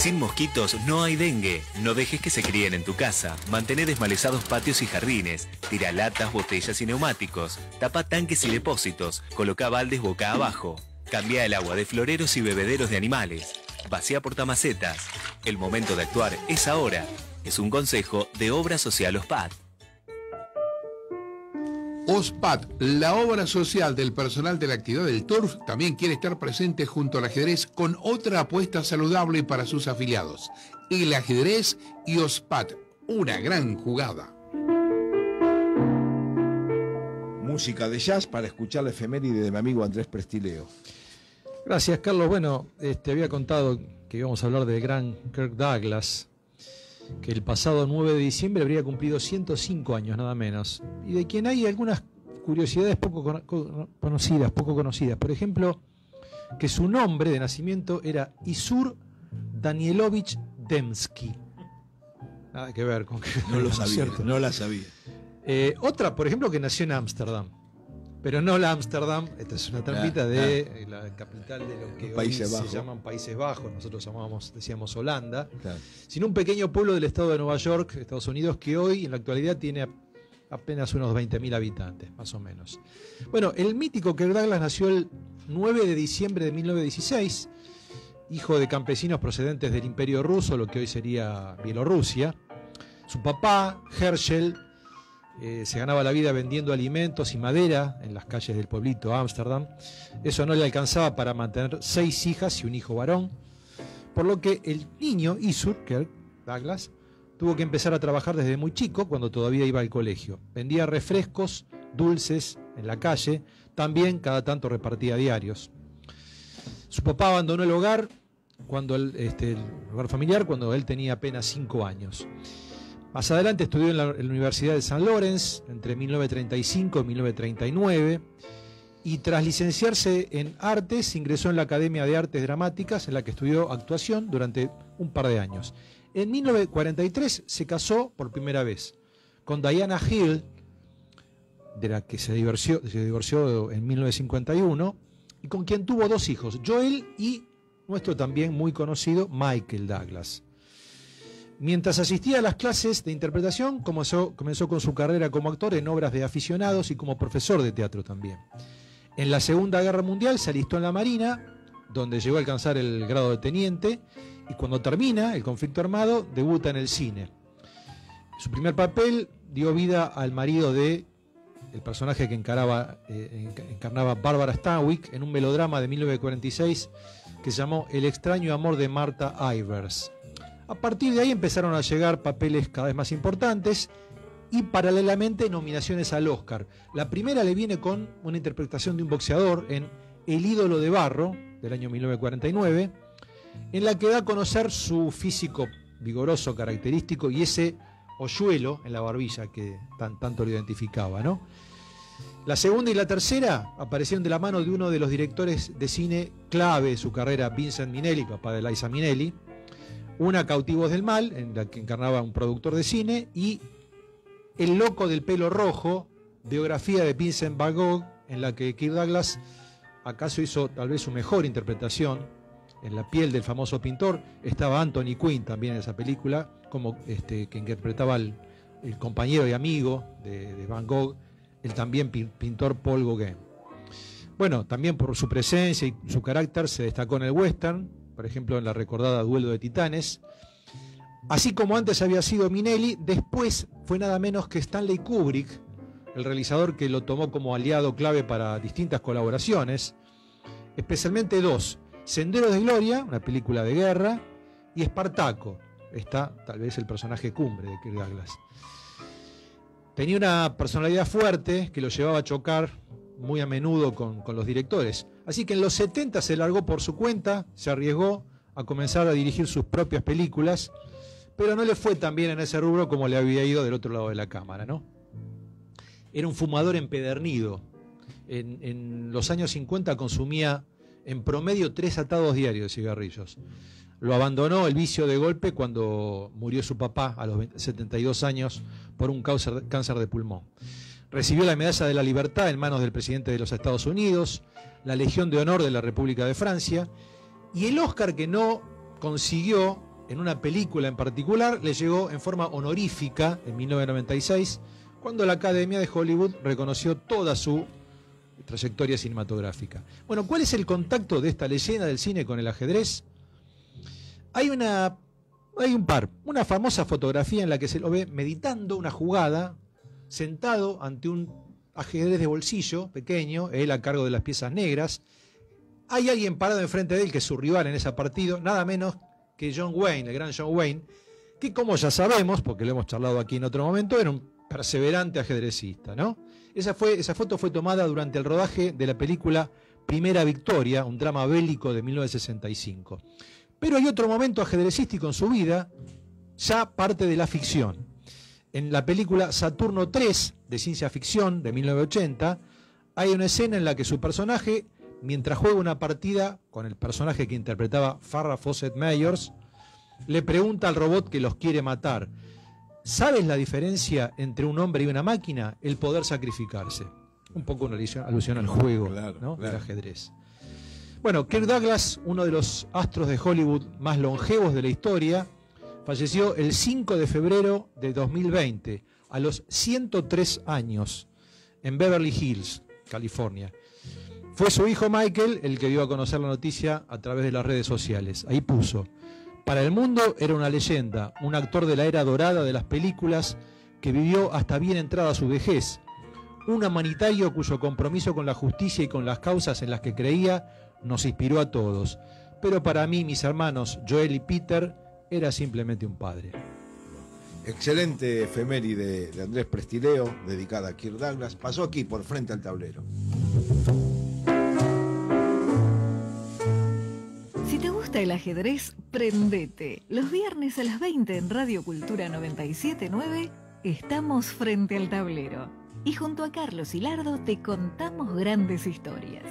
Sin mosquitos no hay dengue. No dejes que se críen en tu casa. Mantén desmalezados patios y jardines. Tira latas, botellas y neumáticos. Tapa tanques y depósitos. Coloca baldes boca abajo. Cambia el agua de floreros y bebederos de animales. Vacía portamacetas. El momento de actuar es ahora. Es un consejo de Obra Social OSPAD. OSPAD, la obra social del personal de la actividad del TURF, también quiere estar presente junto al ajedrez con otra apuesta saludable para sus afiliados. El ajedrez y OSPAD, una gran jugada. Música de jazz para escuchar la efeméride de mi amigo Andrés Prestileo. Gracias, Carlos. Bueno, te este, había contado que íbamos a hablar del gran Kirk Douglas, que el pasado 9 de diciembre habría cumplido 105 años, nada menos, y de quien hay algunas curiosidades poco conocidas, poco conocidas. Por ejemplo, que su nombre de nacimiento era Isur Danielovich Demsky. Nada que ver con que no lo sabía, no la sabía. Eh, otra, por ejemplo, que nació en Ámsterdam. Pero no la Ámsterdam, esta es una trampita de la capital de lo que hoy se llaman Países Bajos, nosotros llamábamos, decíamos Holanda, sino un pequeño pueblo del estado de Nueva York, Estados Unidos, que hoy en la actualidad tiene apenas unos 20.000 habitantes, más o menos. Bueno, el mítico Kirk Douglas nació el 9 de diciembre de 1916, hijo de campesinos procedentes del Imperio Ruso, lo que hoy sería Bielorrusia. Su papá, Herschel, eh, se ganaba la vida vendiendo alimentos y madera en las calles del pueblito Ámsterdam. Eso no le alcanzaba para mantener seis hijas y un hijo varón, por lo que el niño Isur, que Douglas, tuvo que empezar a trabajar desde muy chico cuando todavía iba al colegio. Vendía refrescos, dulces en la calle, también cada tanto repartía diarios. Su papá abandonó el hogar cuando este, el hogar familiar cuando él tenía apenas cinco años. Más adelante estudió en la, Universidad de San Lorenz entre 1935 y 1939 y tras licenciarse en artes ingresó en la Academia de Artes Dramáticas en la que estudió actuación durante un par de años. En 1943 se casó por primera vez con Diana Hill, de la que se divorció, se divorció en 1951, y con quien tuvo dos hijos, Joel y nuestro también muy conocido Michael Douglas. Mientras asistía a las clases de interpretación, comenzó, con su carrera como actor en obras de aficionados y como profesor de teatro también. En la Segunda Guerra Mundial se alistó en la Marina, donde llegó a alcanzar el grado de teniente, y cuando termina el conflicto armado, debuta en el cine. Su primer papel dio vida al marido de el personaje que encaraba, eh, encarnaba Bárbara Stanwyck en un melodrama de 1946 que se llamó El extraño amor de Marta Ivers. A partir de ahí empezaron a llegar papeles cada vez más importantes y paralelamente nominaciones al Oscar. La primera le viene con una interpretación de un boxeador en El ídolo de barro del año 1949, en la que da a conocer su físico vigoroso, característico y ese hoyuelo en la barbilla que tan, tanto lo identificaba. La segunda y la tercera aparecieron de la mano de uno de los directores de cine clave de su carrera, Vincent Minelli, papá de Liza Minelli, una Cautivos del Mal, en la que encarnaba un productor de cine, y El Loco del Pelo Rojo, biografía de Vincent Van Gogh, en la que Kirk Douglas acaso hizo tal vez su mejor interpretación. En la piel del famoso pintor estaba Anthony Quinn también en esa película, como este, que interpretaba el, compañero y amigo de, de, Van Gogh, el también pintor Paul Gauguin. Bueno, también por su presencia y su carácter se destacó en el western, por ejemplo en la recordada Duelo de Titanes. Así como antes había sido Minelli, después fue nada menos que Stanley Kubrick, el realizador que lo tomó como aliado clave para distintas colaboraciones, especialmente dos, Sendero de Gloria, una película de guerra, y Espartaco, está tal vez el personaje cumbre de Kirk Douglas. Tenía una personalidad fuerte que lo llevaba a chocar muy a menudo con, con los directores. Así que en los 70 se largó por su cuenta, se arriesgó a comenzar a dirigir sus propias películas, pero no le fue tan bien en ese rubro como le había ido del otro lado de la cámara, ¿no? Era un fumador empedernido. En, los años 50 consumía en promedio tres atados diarios de cigarrillos. Lo abandonó el vicio de golpe cuando murió su papá a los 72 años por un cáncer de pulmón. Recibió la Medalla de la Libertad en manos del presidente de los Estados Unidos, la Legión de Honor de la República de Francia Y el Oscar que no consiguió en una película en particular le llegó en forma honorífica en 1996, cuando la Academia de Hollywood reconoció toda su trayectoria cinematográfica. Bueno, ¿cuál es el contacto de esta leyenda del cine con el ajedrez? Hay una hay un par, una famosa fotografía en la que se lo ve meditando una jugada, sentado ante un ajedrez de bolsillo pequeño, él a cargo de las piezas negras. Hay alguien parado enfrente de él que es su rival en ese partido, nada menos que John Wayne, el gran John Wayne, que como ya sabemos, porque lo hemos charlado aquí en otro momento, era un perseverante ajedrecista, ¿no? Esa, fue, esa foto fue tomada durante el rodaje de la película Primera Victoria, un drama bélico de 1965. Pero hay otro momento ajedrecístico en su vida, ya parte de la ficción. En la película Saturno 3, de ciencia ficción, de 1980, hay una escena en la que su personaje, mientras juega una partida con el personaje que interpretaba Farrah Fawcett Mayors, le pregunta al robot que los quiere matar ¿Sabes la diferencia entre un hombre y una máquina? El poder sacrificarse. Un poco una alusión, al juego ¿no? del ajedrez. Bueno, Kirk Douglas, uno de los astros de Hollywood más longevos de la historia, falleció el 5 de febrero de 2020, a los 103 años, en Beverly Hills, California. Fue su hijo Michael el que dio a conocer la noticia a través de las redes sociales. Ahí puso, para el mundo era una leyenda, un actor de la era dorada de las películas que vivió hasta bien entrada su vejez, un humanitario cuyo compromiso con la justicia y con las causas en las que creía nos inspiró a todos. Pero para mí, mis hermanos Joel y Peter, era simplemente un padre. Excelente efeméride de Andrés Prestileo, dedicada a Kirk Douglas, pasó aquí por frente al tablero. el ajedrez? Prendete. Los viernes a las 20 en Radio Cultura 979 estamos frente al tablero. Y junto a Carlos Hilardo te contamos grandes historias.